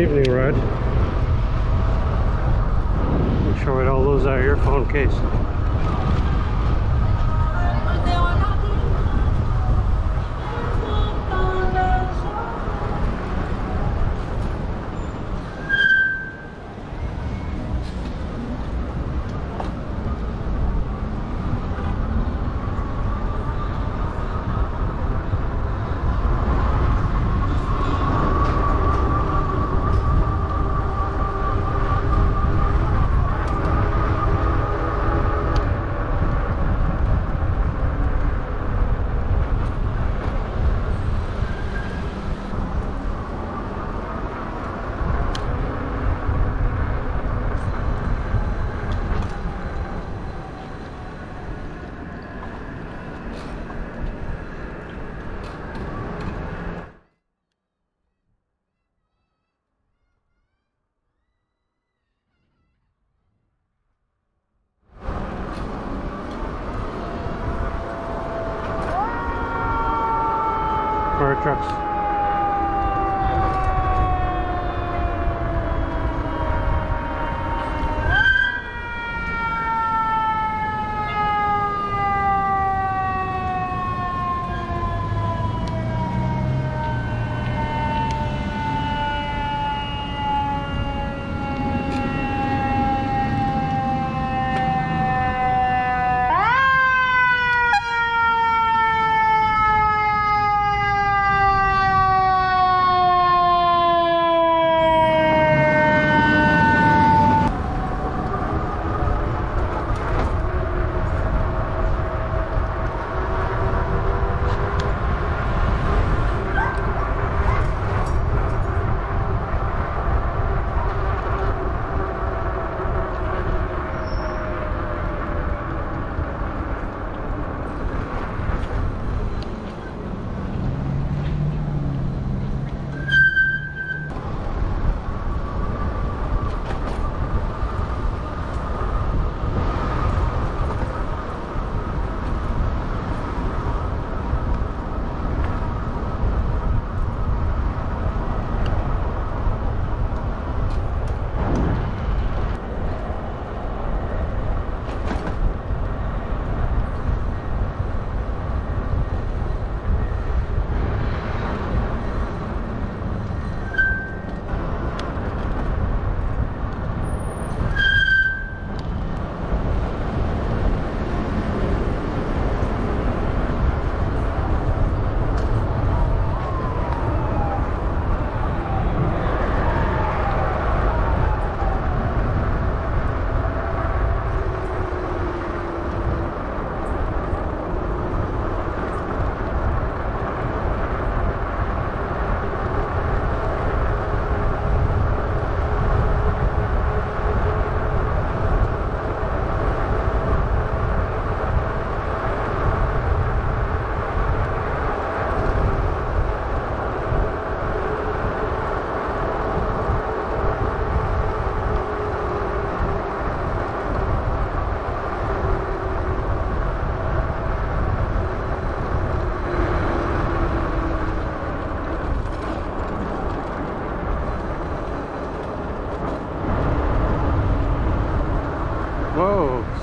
evening ride. Make sure we don't lose our earphone case. Trucks.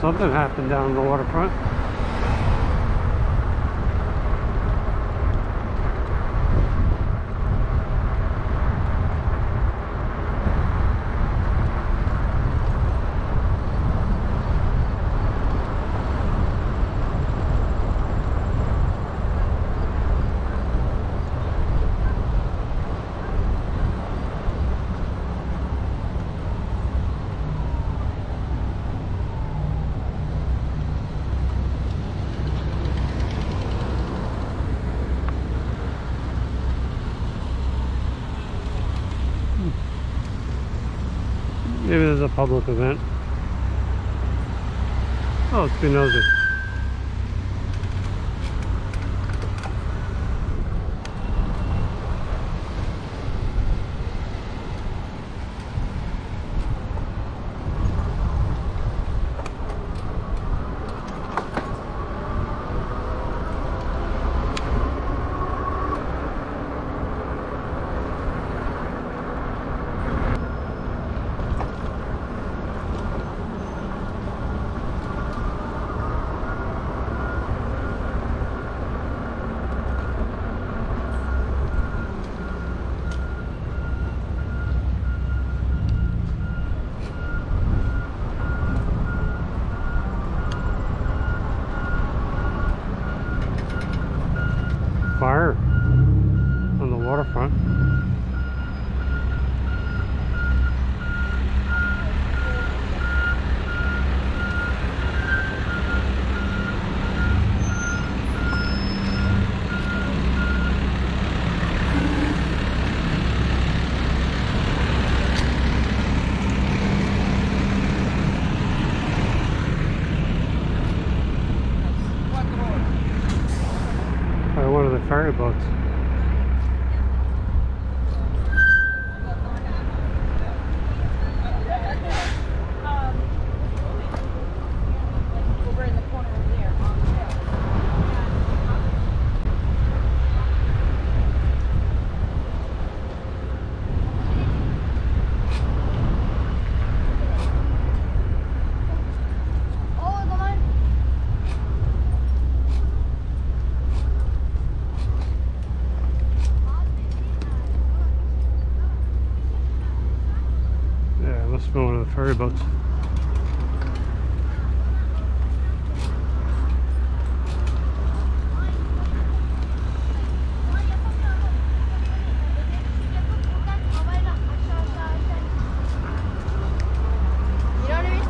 Something happened down the waterfront. A public event. Oh, it's be nosy. One of the ferry boats. Over in the corner over there on the hill. Oh, the line. Yeah, it must have been one of the ferry boats. You know what I mean?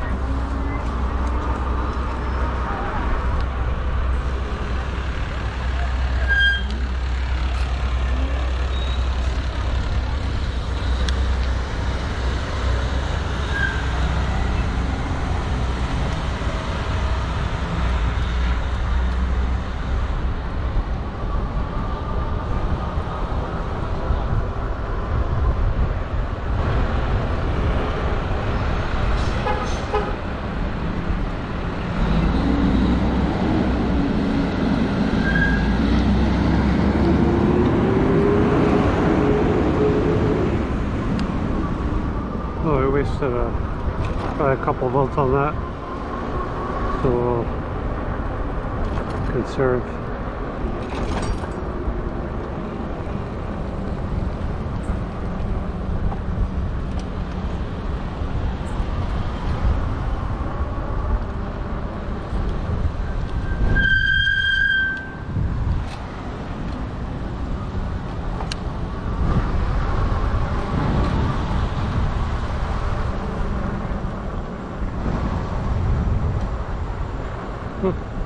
Oh, we wasted uh, a couple volts on that. So conserve. 哼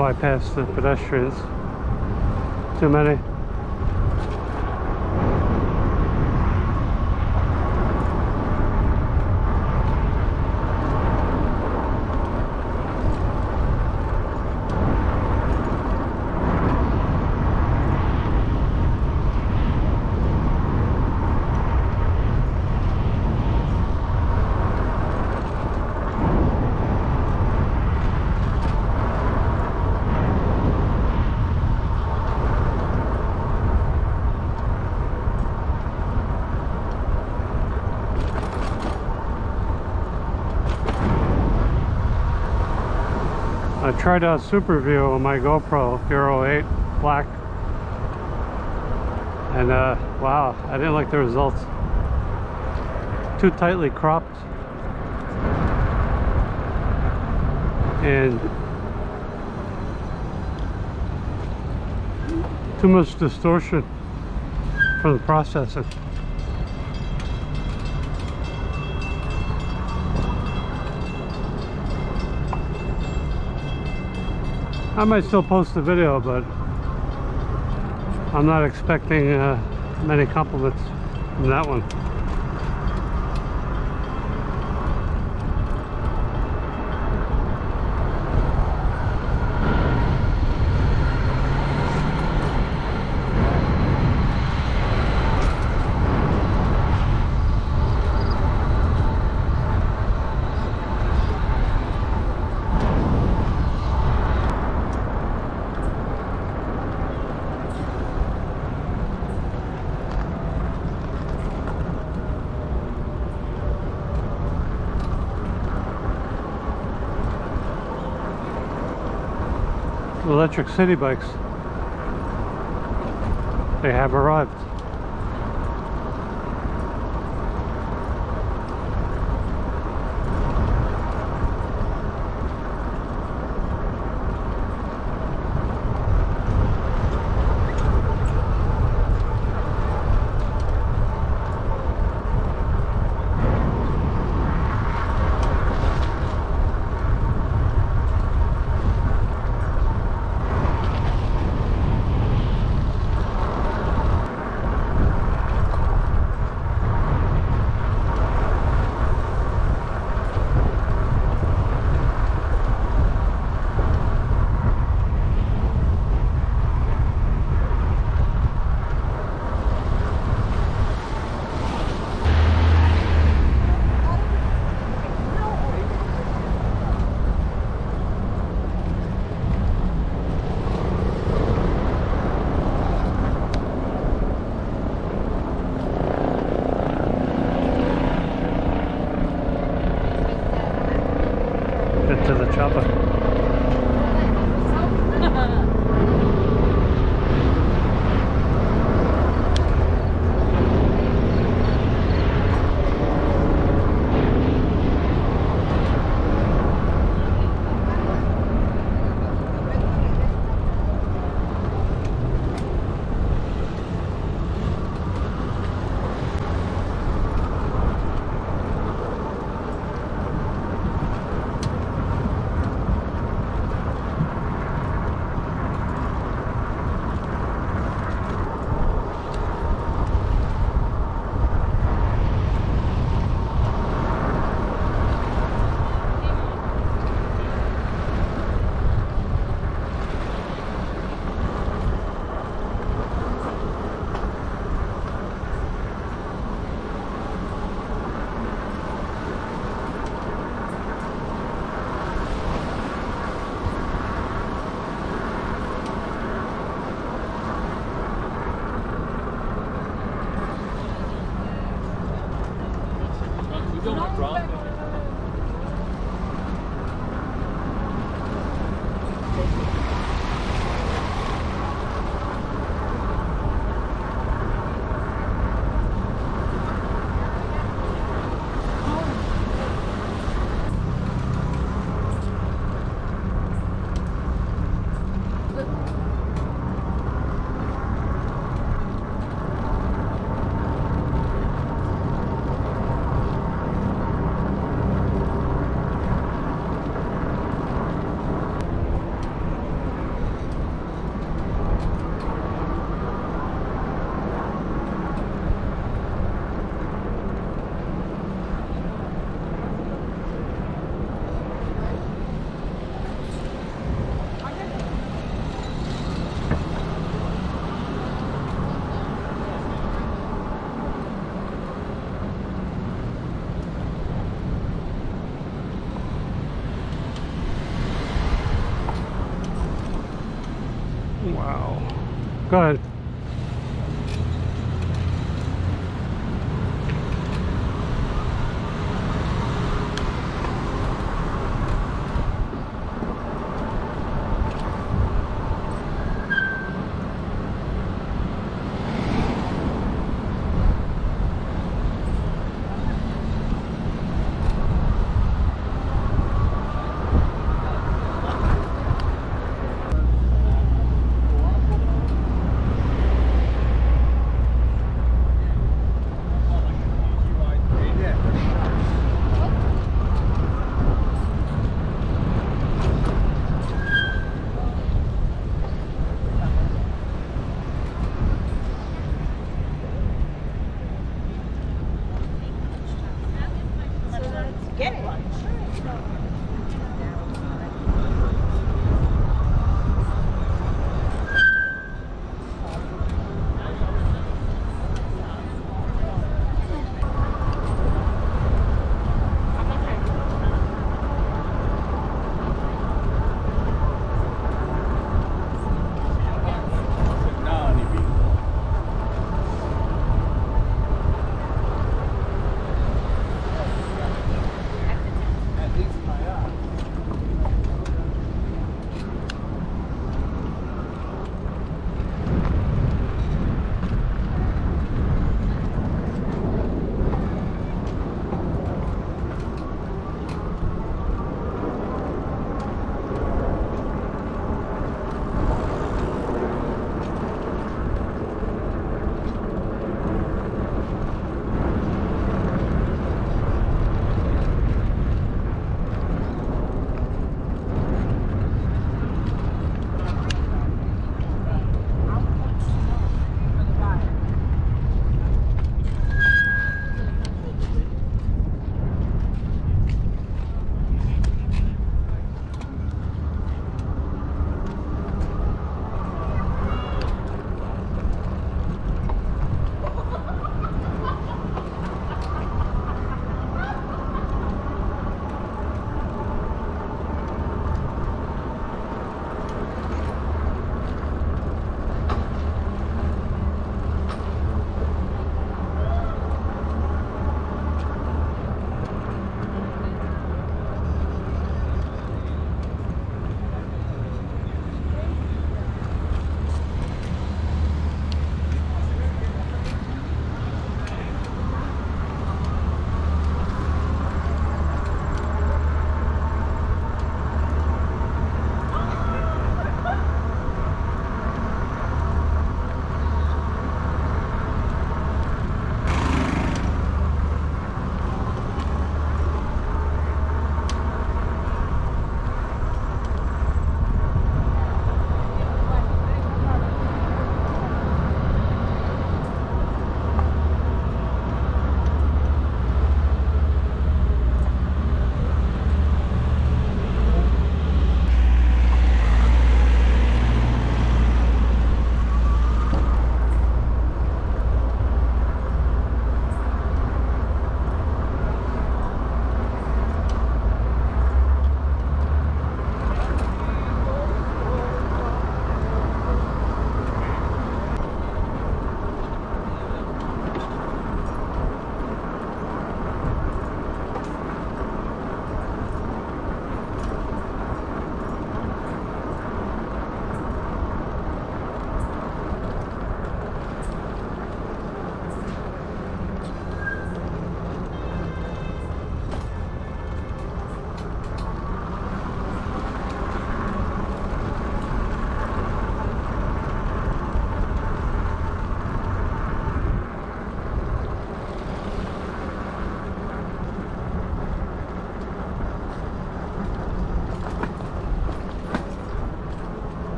bypass the pedestrians. Too many. Tried out Super View on my GoPro Hero 8 Black. And uh, wow, I didn't like the results. Too tightly cropped. And too much distortion from the processing. I might still post the video, but I'm not expecting uh, many compliments from that one. Electric city bikes. They have arrived. Go ahead.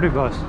Party bus.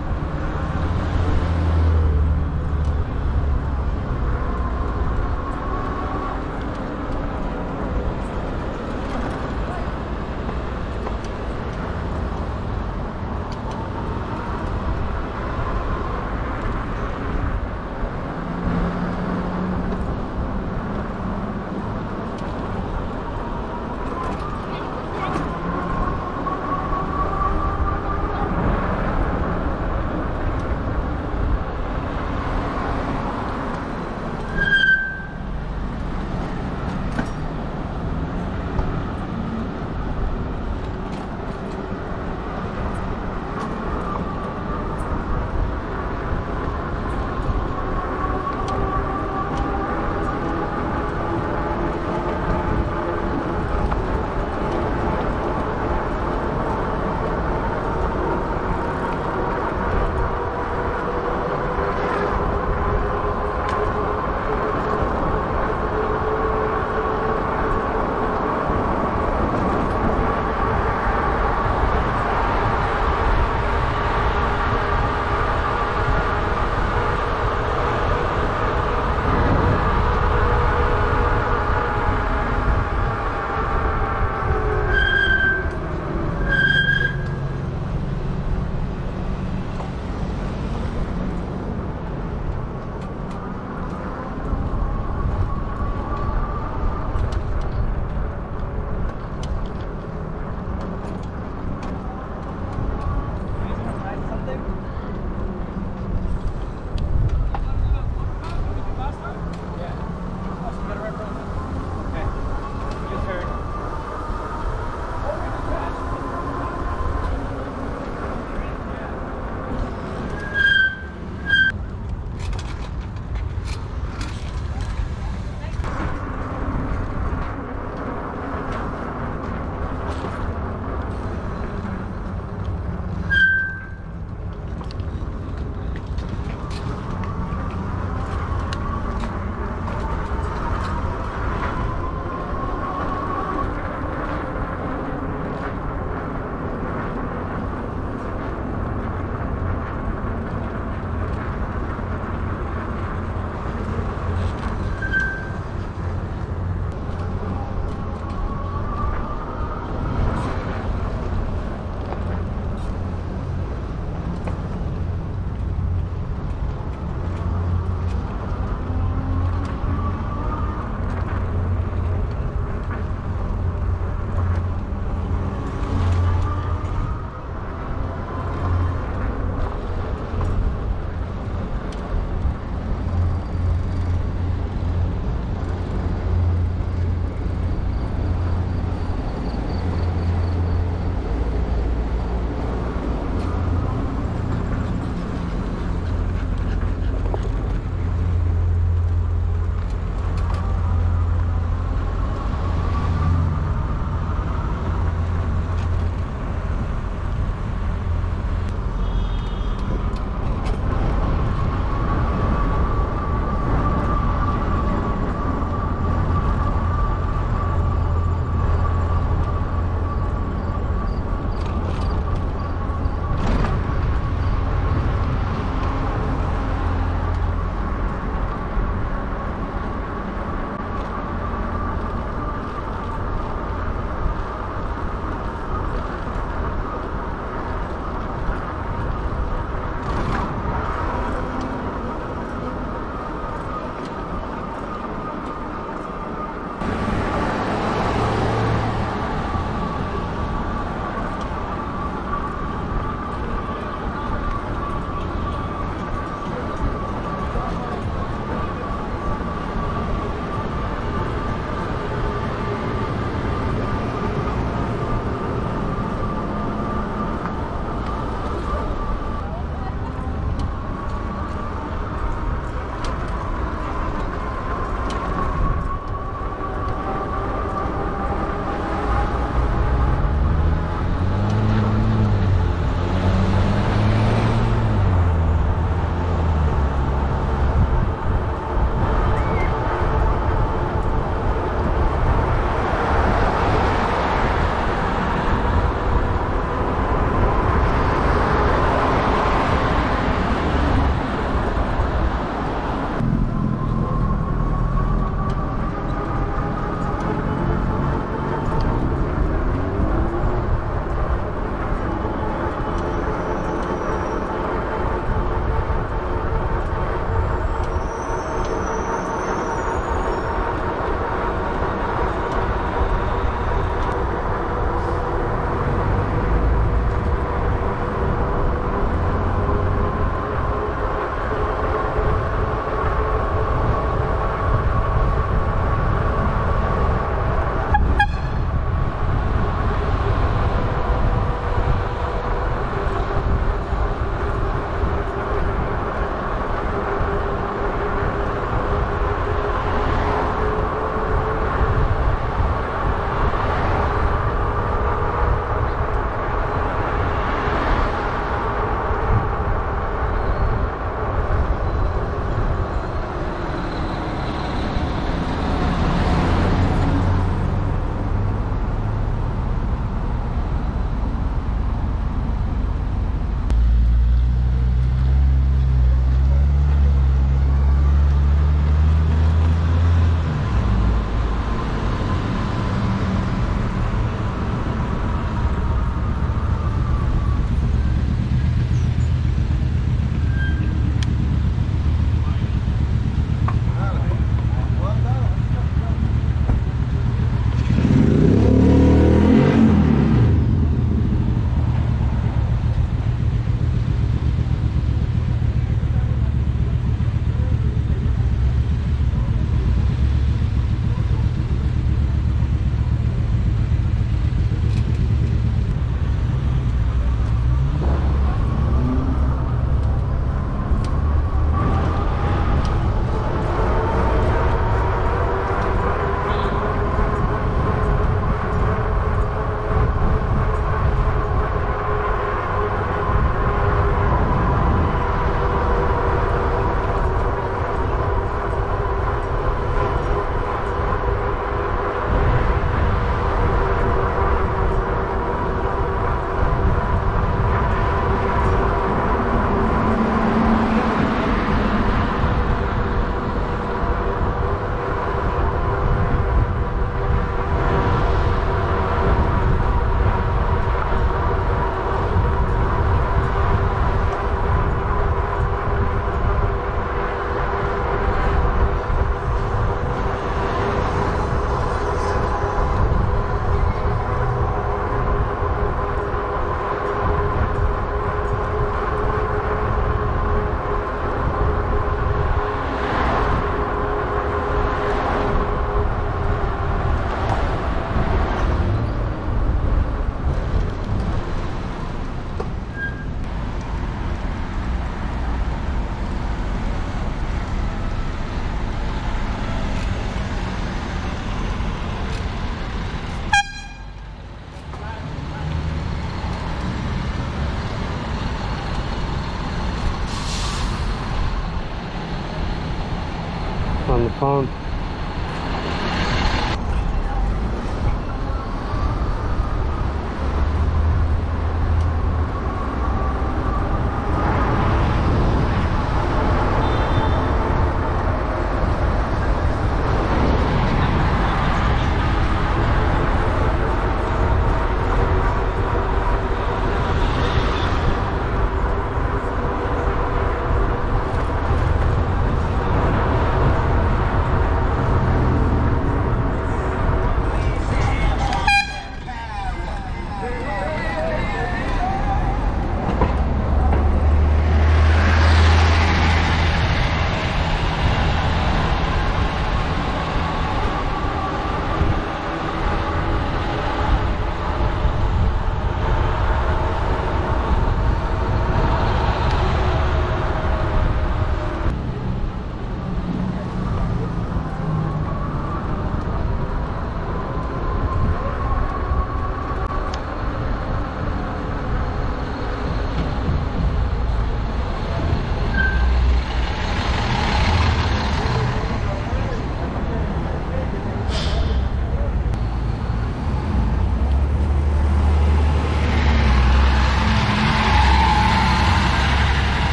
On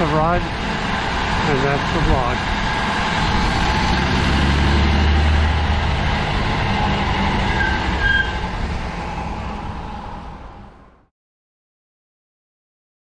the phone.